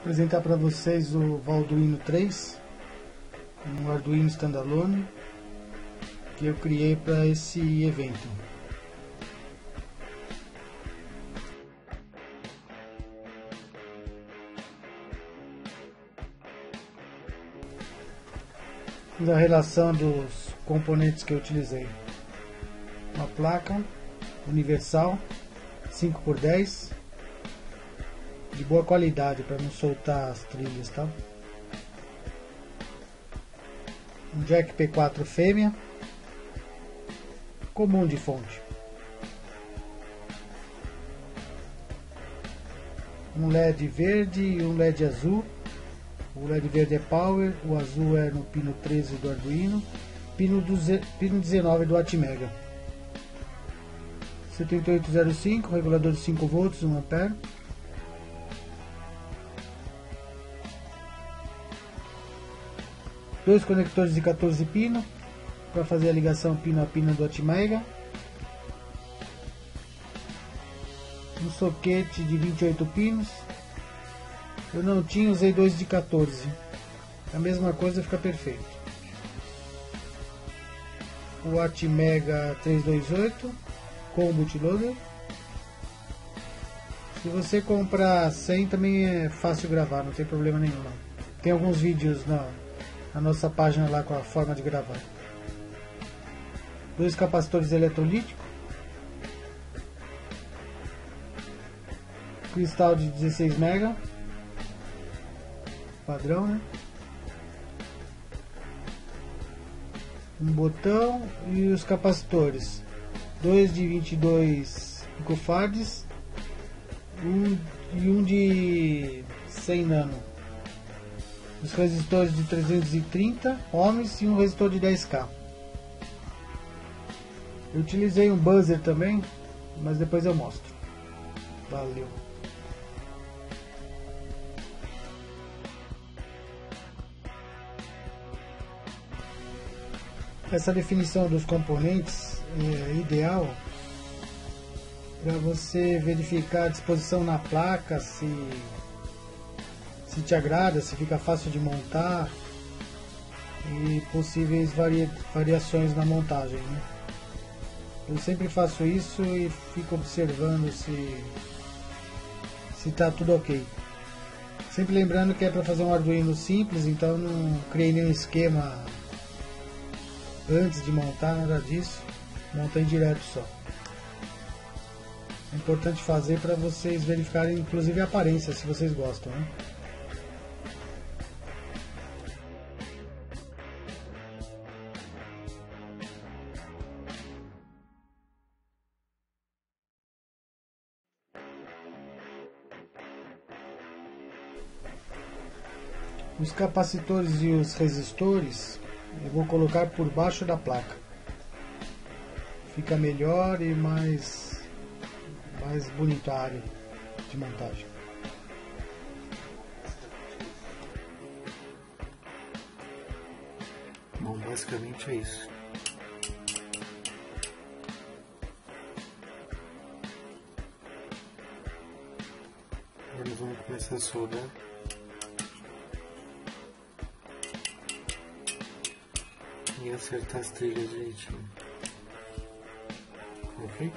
apresentar para vocês o Valduino 3, um Arduino standalone que eu criei para esse evento. Fiz a relação dos componentes que eu utilizei. Uma placa universal 5x10 de boa qualidade para não soltar as trilhas, tá? Um jack P4 fêmea comum de fonte. Um LED verde e um LED azul. O LED verde é Power, o azul é no pino 13 do Arduino, pino, 12, pino 19 do Atmega. 7805, regulador de 5 volts, 1 ampere. Dois conectores de 14 pino para fazer a ligação pino a pino do Atmega, um soquete de 28 pinos. Eu não tinha, usei dois de 14. A mesma coisa fica perfeito. O Atmega 328 com o bootloader. Se você comprar 100 também é fácil gravar, não tem problema nenhum. Tem alguns vídeos na, a nossa página lá com a forma de gravar. Dois capacitores eletrolíticos. Cristal de 16 mega. Padrão, né? Um botão e os capacitores. Dois de 22 picofards um, e um de 100 nano os resistores de 330 ohms e um resistor de 10k. Eu utilizei um buzzer também, mas depois eu mostro. Valeu. Essa definição dos componentes é ideal para você verificar a disposição na placa, se se te agrada, se fica fácil de montar e possíveis varia variações na montagem. Né? Eu sempre faço isso e fico observando se se está tudo ok. Sempre lembrando que é para fazer um Arduino simples, então não criei nenhum esquema antes de montar, nada disso. Montei direto só. É importante fazer para vocês verificarem inclusive a aparência, se vocês gostam. Né? Os capacitores e os resistores eu vou colocar por baixo da placa. Fica melhor e mais, mais área de montagem. Bom, basicamente é isso. Agora nós vamos começar a soldar. Acertar as trilhas direitinho. Ok?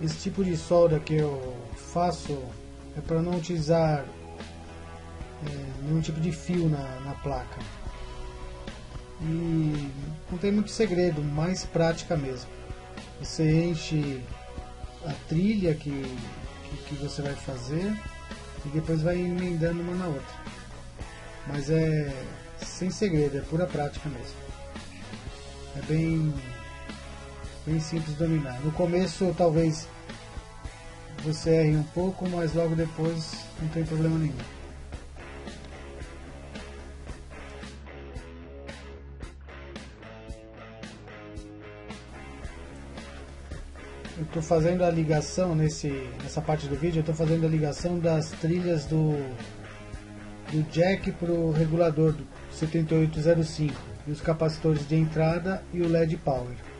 Esse tipo de solda que eu faço é para não utilizar é, nenhum tipo de fio na, na placa. E não tem muito segredo, mais prática mesmo. Você enche a trilha que, que, você vai fazer e depois vai emendando uma na outra. Mas é sem segredo, é pura prática mesmo. É bem, bem simples dominar. No começo talvez você erre um pouco, mas logo depois não tem problema nenhum. Estou fazendo a ligação nesse, nessa parte do vídeo, estou fazendo a ligação das trilhas do do jack para o regulador do 7805 e os capacitores de entrada e o LED power.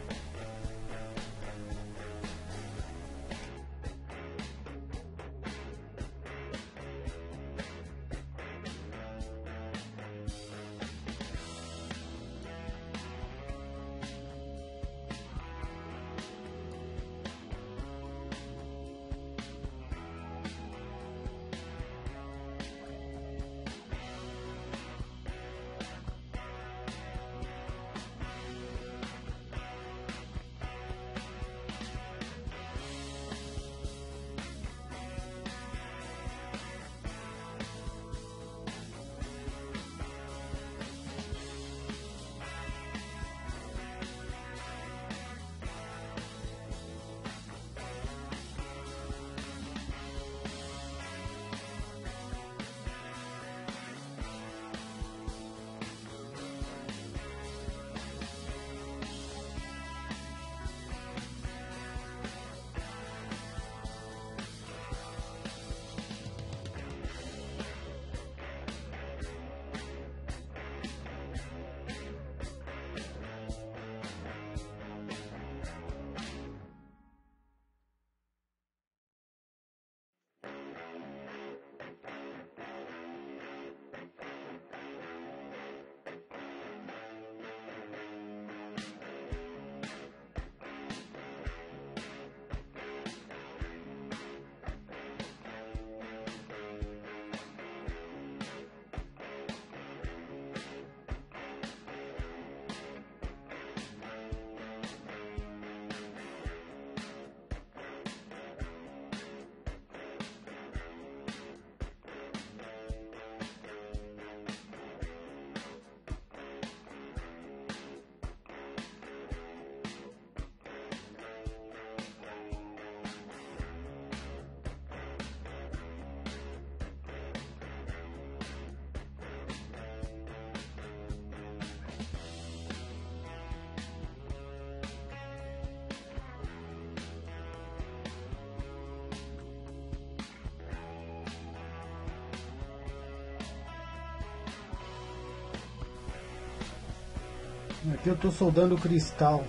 Aqui eu estou soldando cristal.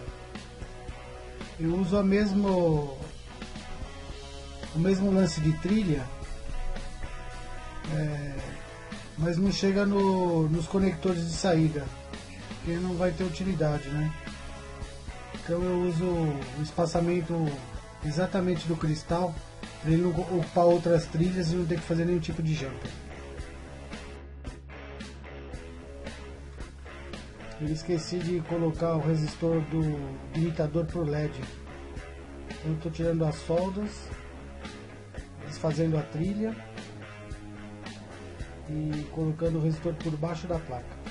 Eu uso a mesmo o mesmo lance de trilha, é, mas não chega no, nos conectores de saída, porque não vai ter utilidade, né? Então eu uso o espaçamento exatamente do cristal para ele não ocupar outras trilhas e não ter que fazer nenhum tipo de jumper. Eu esqueci de colocar o resistor do limitador pro LED. Eu estou tirando as soldas, desfazendo a trilha e colocando o resistor por baixo da placa.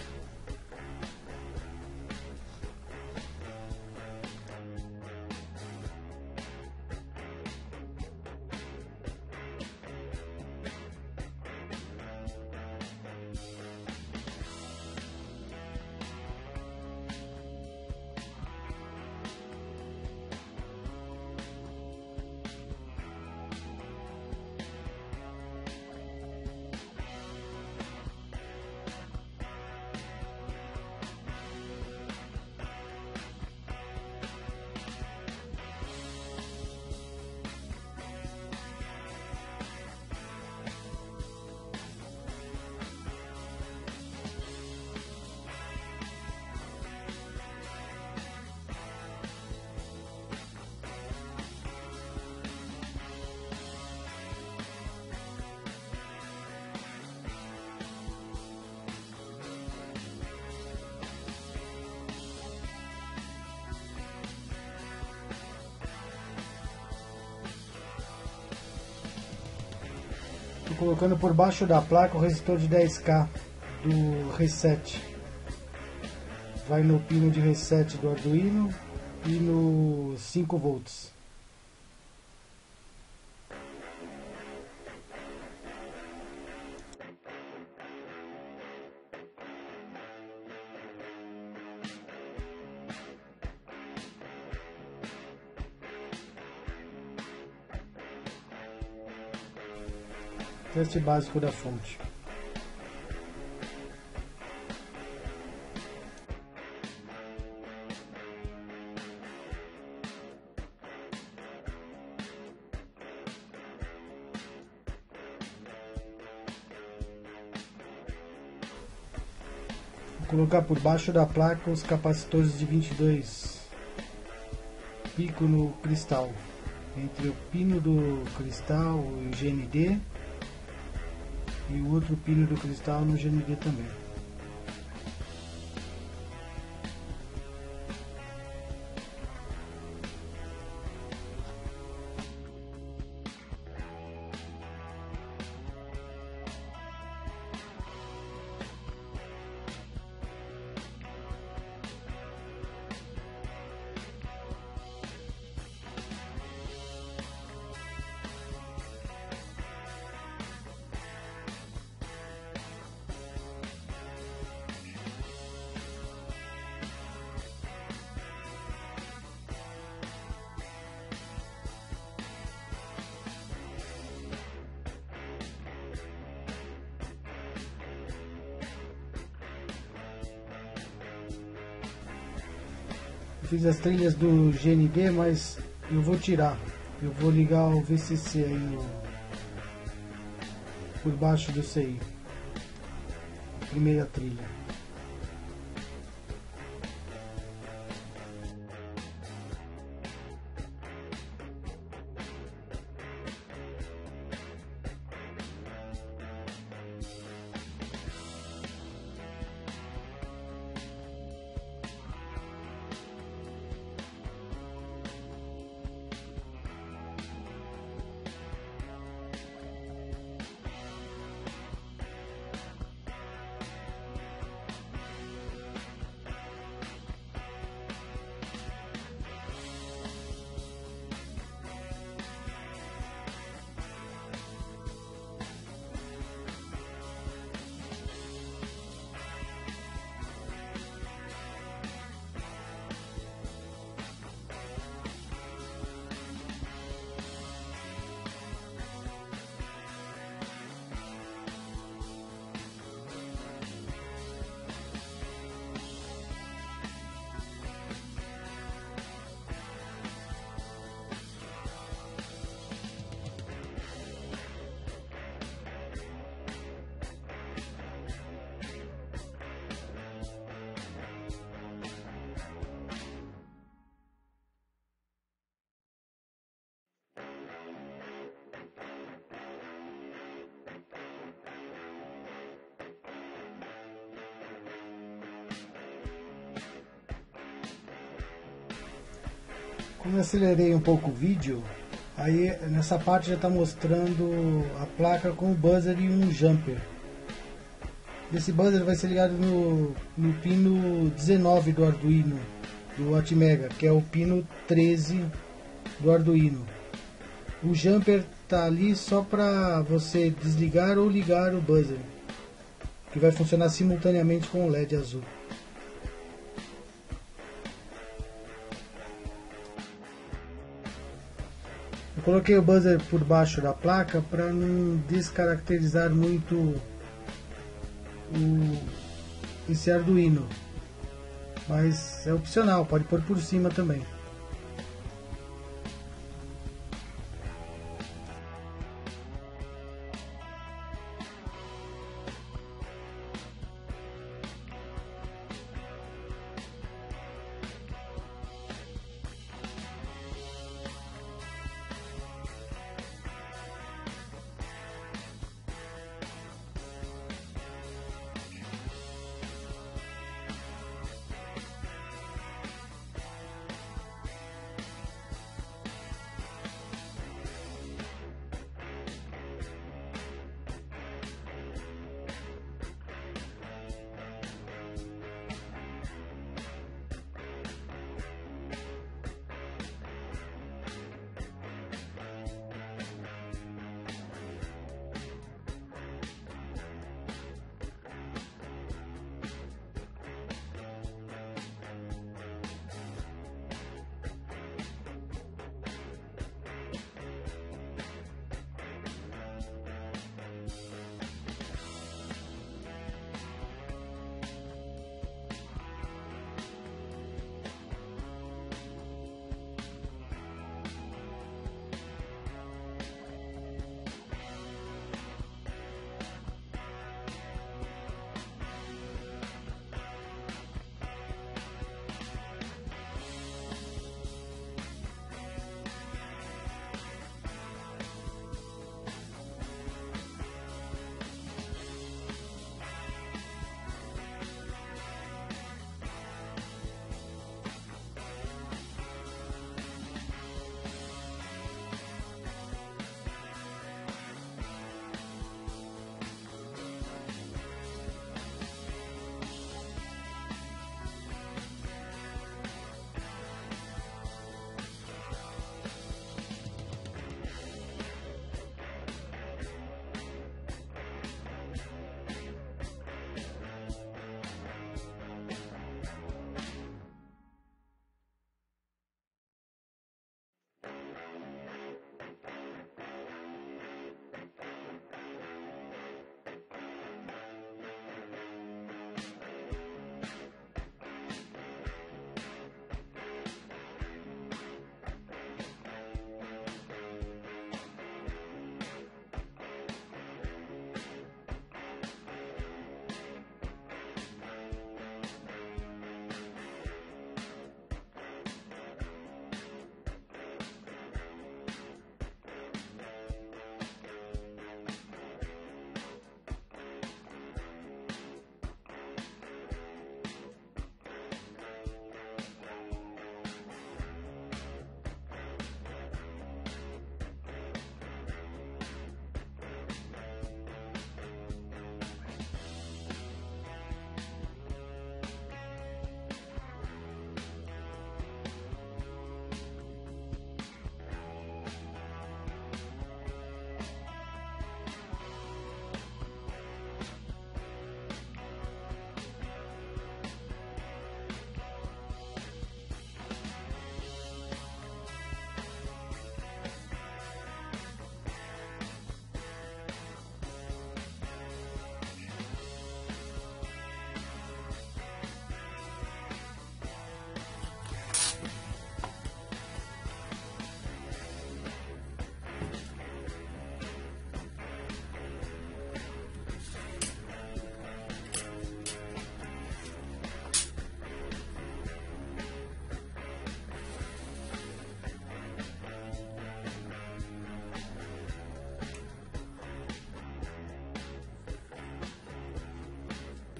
Colocando por baixo da placa o resistor de 10K do reset. Vai no pino de reset do Arduino e no 5 volts. Teste básico da fonte. colocar por baixo da placa os capacitores de 22 pico no cristal entre o pino do cristal e o GND e o outro pino do cristal no GND também fiz as trilhas do GND, mas eu vou tirar. Eu vou ligar o VCC aí por baixo do CI. Primeira trilha. Como eu acelerei um pouco o vídeo, aí nessa parte já está mostrando a placa com o buzzer e um jumper. Esse buzzer vai ser ligado no, no pino 19 do Arduino, do Atmega, que é o pino 13 do Arduino. O jumper está ali só para você desligar ou ligar o buzzer, que vai funcionar simultaneamente com o LED azul. Eu coloquei o buzzer por baixo da placa para não descaracterizar muito o, esse Arduino. Mas é opcional, pode pôr por cima também.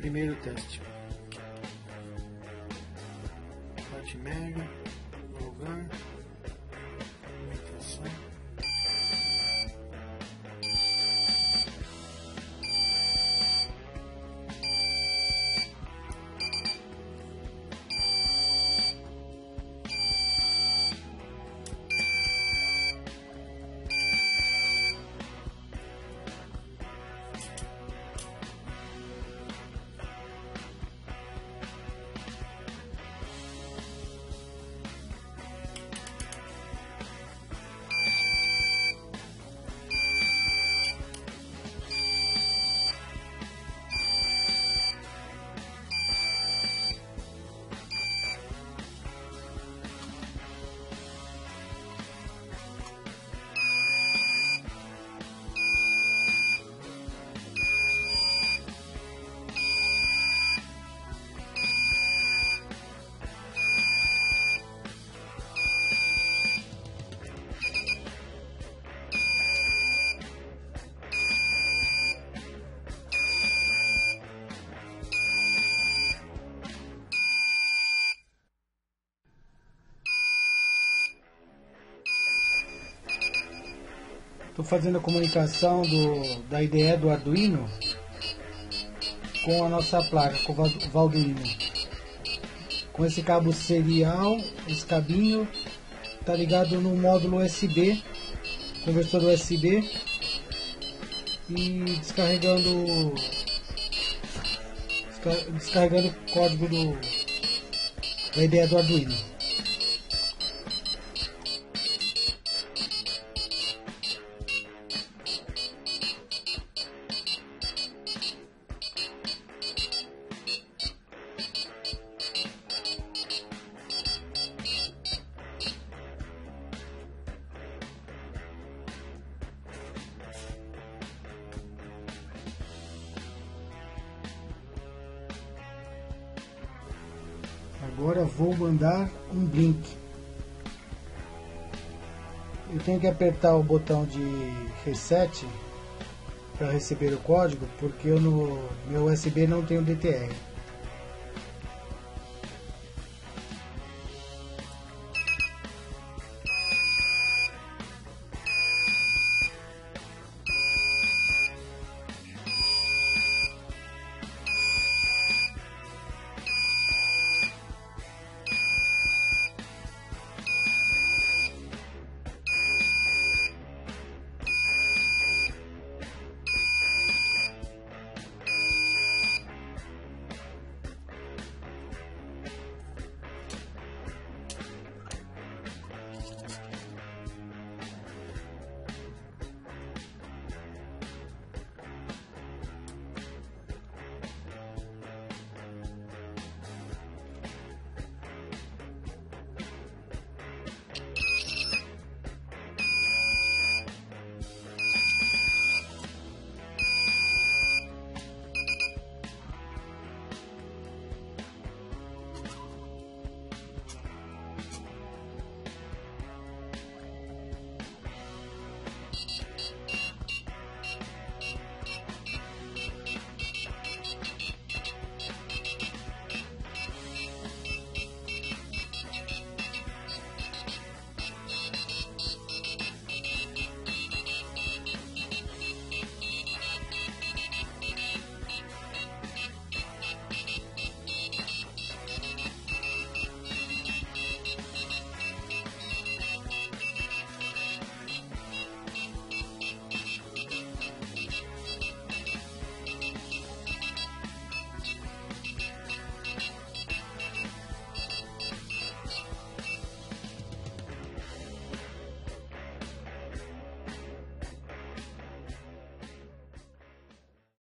Primeiro teste. Estou fazendo a comunicação do, da IDE do Arduino com a nossa placa, com o Valduino. Com esse cabo serial, esse cabinho está ligado no módulo USB, conversor USB e descarregando descarregando o código do, da IDE do Arduino. Eu tenho que apertar o botão de reset para receber o código, porque eu no meu USB não tenho DTR.